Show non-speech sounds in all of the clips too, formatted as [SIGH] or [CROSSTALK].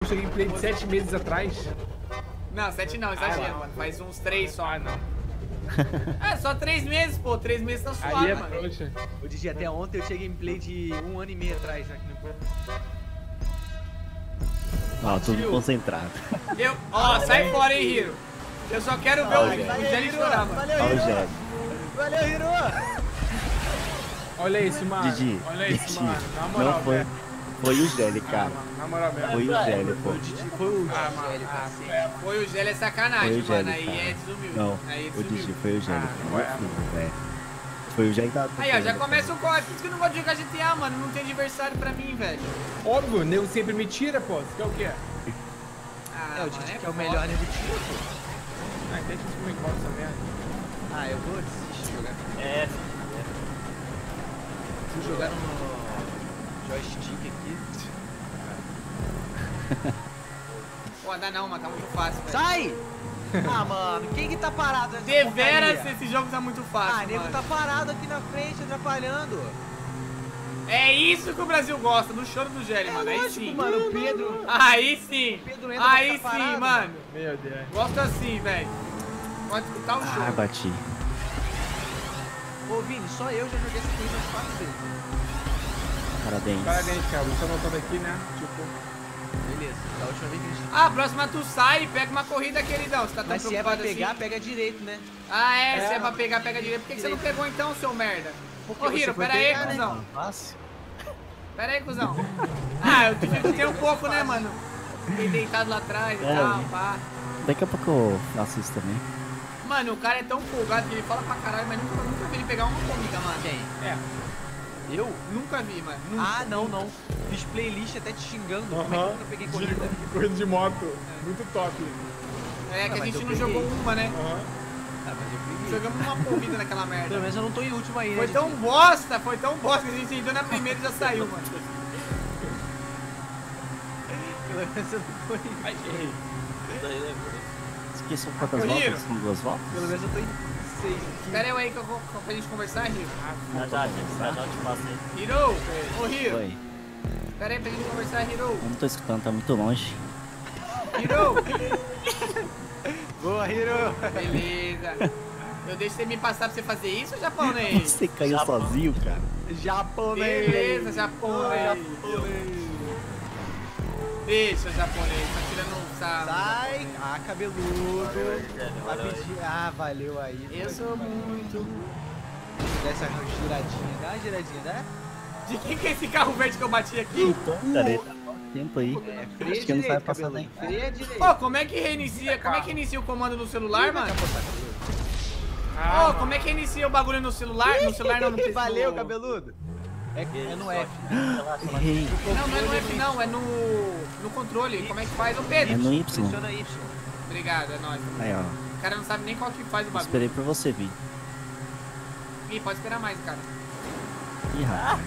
postou gameplay de 7 meses atrás. Não, sete não, exagero, Ah, mano. Faz uns três só. Ah, não. [LAUGHS] É, só três meses, pô. Três meses tá suave, Aí é mano. trouxa. O Digi, até ontem eu tinha gameplay de um ano e meio atrás aqui no Ó, tudo concentrado. Eu, ó, sai fora, hein, Hiro. Eu só quero ver o, Olha. o Jelly chorar, mano. Valeu, Hiro! Valeu, Hiro! Olha isso, mano. Didi. Olha isso, Didi. mano. Na moral, Não foi. velho. Foi o Gelli, cara. Mano, Na moral mesmo. Foi o Gelli, pô. Foi o Ah, cacete. é. Foi o Jelly é sacanagem, Foi o mano. Aí é desumilde. Não, Aí é o desumilde. foi o Gelli. Ah, Meu ué. filho, velho. Foi o Gelli da. Aí, ó, já começa o corte. Por isso que eu não gosto de jogar GTA, mano. Não tem adversário pra mim, velho. Óbvio, o nego sempre me tira, pô. Você quer o quê? Ah, É, o Didi que é foda. o melhor nego tiro, pô. Ah, tem que me igual essa merda. Ah, eu vou desistir de jogar. É, Fui jogar no joystick aqui. [LAUGHS] Pô, dá não, mano. Tá muito fácil, velho. Sai! Ah, mano, quem que tá parado nessa Deveras, porcaria? esse jogo tá muito fácil, Ah, nego tá parado aqui na frente, atrapalhando. É isso que o Brasil gosta, do choro do Jelly, É mano. Aí lógico, sim. mano, o Pedro... Aí sim. Pedro entra pra Aí sim, ficar parado, mano. Meu Deus. Gosto assim, velho. Pode escutar o show. Ah, bati. Ô, Vini, só eu já joguei essa corrida umas quatro vezes. Parabéns. Parabéns, cara. Você anotando aqui, né? Tipo, Beleza, da última vez que a gente... Ah, a próxima tu sai e pega uma corrida, queridão. Você tá tão Mas se é pra preocupado pegar, assim? pega direito, né? Ah, é, É. se é pra pegar, pega direito. Por que, que você não pegou então, seu merda? Porque Ô, você Hiro, pera aí, pegar, né? cuzão. Fácil. Pera aí, cuzão. Ah, eu tive que ter um pouco, né, mano? Fiquei deitado lá atrás e É, tal, né? pá. Daqui a pouco eu faço isso também. Mano, o cara é tão folgado que ele fala pra caralho, mas nunca, nunca vi ele pegar uma comida, mano. Quem? é. Eu? Nunca vi, mano. Nunca. Ah, não, não. Fiz playlist até te xingando. Como é que eu peguei corrida? [LAUGHS] Corrida de moto. Muito top. É que Ah, a mas gente não jogou uma, né? Aham. Ah, mas eu peguei. Jogamos uma corrida naquela [LAUGHS] merda. Pelo menos eu não tô em último aí, né? Foi gente? tão bosta, foi tão bosta que a gente entrou na primeira e já saiu, mano. [LAUGHS] Pelo menos eu não tô em... Ai, errei. lembrei. Esqueçam quantas voltas? São duas voltas? Pelo menos eu tô em seis aqui. Pera aí que eu vou pra gente conversar, Hiro. Já já, gente, já já te passei. Hiro! Ô, Hiro! Oi. Pera aí pra gente conversar, Hiro. Eu não tô escutando, tá muito longe. Hiro! [LAUGHS] Boa, Hiro! Beleza. Eu deixo você me passar pra você fazer isso, japonês? Você caiu Japão. sozinho, cara. Japonês! Beleza, japonês. Deixa, japonês. Tá tirando sarro. Sai! Ah, cabeludo! Vai valeu pedir... Ah, valeu aí. Eu sou muito... Dá essa giradinha, dá uma giradinha, dá? De quem que é esse carro verde que eu bati aqui? Tá tempo aí. É, Acho que não vai direito, passar nem. Pô, como é que reinicia? Como é que inicia o comando no celular, mano? Ô, como é que inicia o bagulho no celular? No celular não, PC. [LAUGHS] Valeu, cabeludo! É, é no F. Errei. Não, não é no F não, é no, no controle. Como é que faz? É Pedro. no Y. Pressiona Y. Obrigado, é nóis. Aí, ó. O cara não sabe nem qual que faz o bagulho. Esperei por você vir. Ih, pode esperar mais, cara. Ih, rapaz.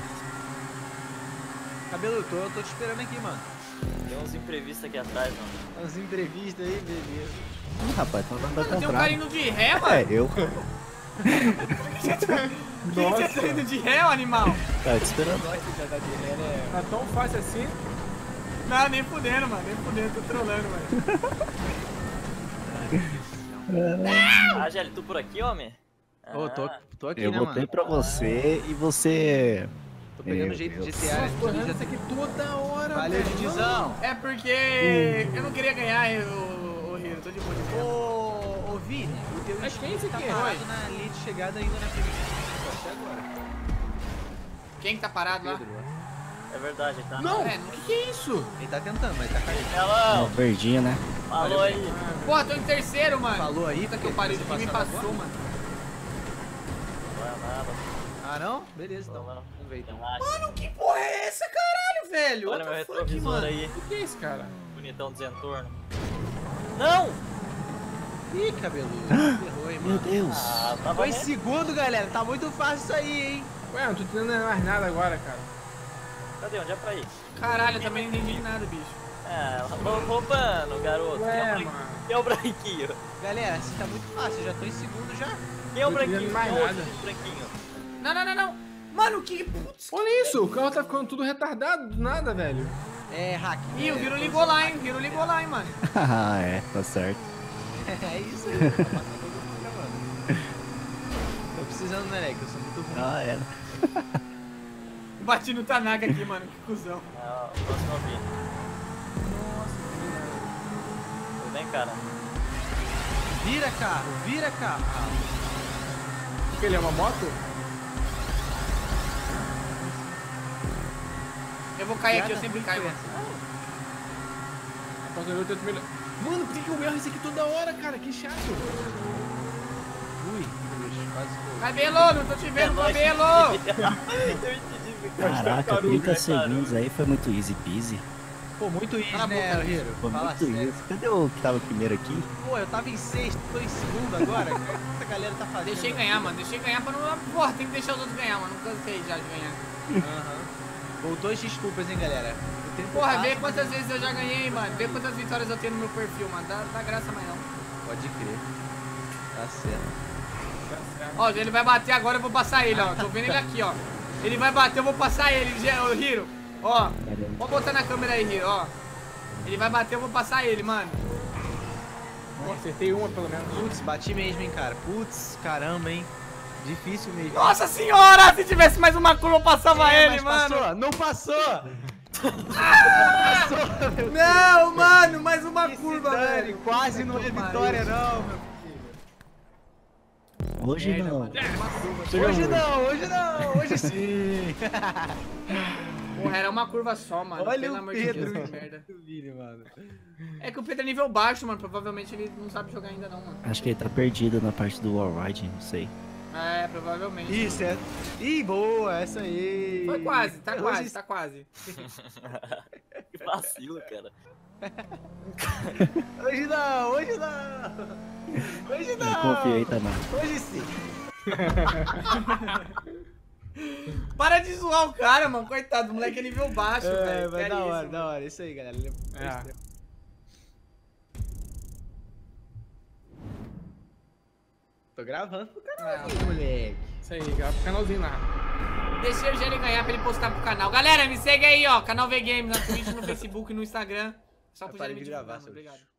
Cabeludo, tô, tô te esperando aqui, mano. Tem uns imprevistos aqui atrás, mano. As entrevistas aí, beleza. Ih, rapaz, tá dando Mano, tem um contrário. cara indo de ré, mano. É, eu. Por que você tá indo de ré, ô animal? Tava te esperando. Já dá de ré, né? Tá tão fácil assim? Não, nem fudendo, mano. Nem fudendo, tô trolando, mano. Ah, Gelli, tu por aqui, homem? Ô, tô, Ah, tô aqui, Eu né, botei mano? pra você e você. Tô pegando Meu jeito de Deus. GTA. Nossa, já- isso aqui toda hora, Valeu, velho. Didizão. É porque eu não queria ganhar, o Hiro. Tô de boa de boa. Ô, Vini, o teu Mas quem é esse tá aqui? parado Oi. na linha de chegada ainda na primeira. Até agora. Quem que tá parado lá? Pedro, ó. é verdade, tá? Não, É, o que, que é isso? Ele tá tentando, mas tá caindo. Ó, Hello! verdinho, né? Falou aí. Porra, tô em terceiro, mano. Falou aí, Puta que eu pariu, o time me passou, mano. Não é nada. Ah, não? Beleza, então. Vamos ver então. Mano, que porra é essa, caralho, velho? Olha meu What the fuck, retrovisor mano? aí. O que é isso, cara? Bonitão desentorno. Não! Ih, cabeludo. Ferrou, hein, Meu. Deus. Ah, tava Foi segundo, galera. Tá muito fácil isso aí, hein? Ué, não tô entendendo mais nada agora, cara. Cadê? Onde é pra ir? Caralho, eu também não entendi nada, bicho. É, rou- roubando, garoto. Quem é Ué, o branquinho? mano. Quem é o branquinho? Galera, assim tá muito fácil. Eu já tô em segundo já. Quem é o branquinho? mais Quem é o nada. branquinho? Não, não, não, não. Mano, que... Putz, Olha isso, o carro tá ficando tudo retardado do nada, velho. É, hack. Ih, o é, todos ligou lá, hein? O Hiro ligou lá, hein, mano. [LAUGHS] Ah, é, tá certo. É isso aí. tá matando todo mundo, mano. Tô precisando, né, Leque? Eu sou muito ruim. Ah, é. Bati no Tanaka aqui, mano. Que cuzão. Ah, o próximo Vini. Tudo bem, cara? Vira carro, vira carro. Ah, Que ele é uma moto? Eu vou cair aqui, eu piada sempre caio. Então eu tento melhor. Mano, por que que eu erro isso aqui toda hora, cara? Que chato. Ui, bicho, quase. Cabelo, não tô te vendo, cabelo! Caraca, Tartaruga, 30 cara. segundos aí foi muito easy peasy. Pô, muito easy, Cala né, boca. Hiro? Foi Fala muito sério. easy. Cadê o que tava primeiro aqui? Pô, eu tava em sexto, tô em segundo agora. O que essa galera tá fazendo? Deixei ganhar, mano. Deixei ganhar pra não. Porra, tem que deixar os outros ganhar, mano. Não cansei já de ganhar. Aham. Voltou as desculpas, hein, galera. O Porra, vê quantas vezes eu já ganhei, mano. Vê quantas vitórias eu tenho no meu perfil, mano. Dá, dá graça mais não. Pode crer. Tá certo. Ó, ele vai bater agora, eu vou passar ele, ó. Tô vendo ele aqui, ó. Ele vai bater, eu vou passar ele, ô, Hiro. Ó, pode botar na câmera aí, Hiro, ó. Ele vai bater, eu vou passar ele, mano. Pô, acertei uma pelo menos. Putz, bati mesmo, hein, cara. Putz, caramba, hein. Difícil mesmo. Nossa senhora! Se tivesse mais uma curva, eu passava É, ele, mas mano. Passou, não passou! Não, mano, mais uma Que curva, dane, velho. Quase não é vitória, não, meu. Hoje Merda, não. curva. Hoje não, hoje não, hoje sim. [LAUGHS] Porra, era uma curva só, mano. Olha Pelo o amor de Pedro, Deus, que merda. [LAUGHS] mano. É que o Pedro é nível baixo, mano. Provavelmente ele não sabe jogar ainda, não, mano. Acho que ele tá perdido na parte do wallride, não sei. É, provavelmente. Isso, é. Ih, boa, essa aí. Foi quase, tá Hoje quase, tá quase. [LAUGHS] Que vacilo, cara. [LAUGHS] Hoje não, hoje não. Hoje não. Confia aí, Tamar. Hoje sim. [LAUGHS] Para de zoar o cara, mano. Coitado, o moleque é nível baixo, É, velho. mas Que da isso, hora, da hora. Isso aí, galera. É. Tô gravando pro Ah, canal, moleque. Isso aí, grava pro canalzinho lá. Deixei o Gelli ganhar pra ele postar pro canal. Galera, me segue aí, ó. Canal V Games na Twitch, no [LAUGHS] Facebook e no Instagram. Só Ah, pro parei Gelli me de gravar, mano. Obrigado.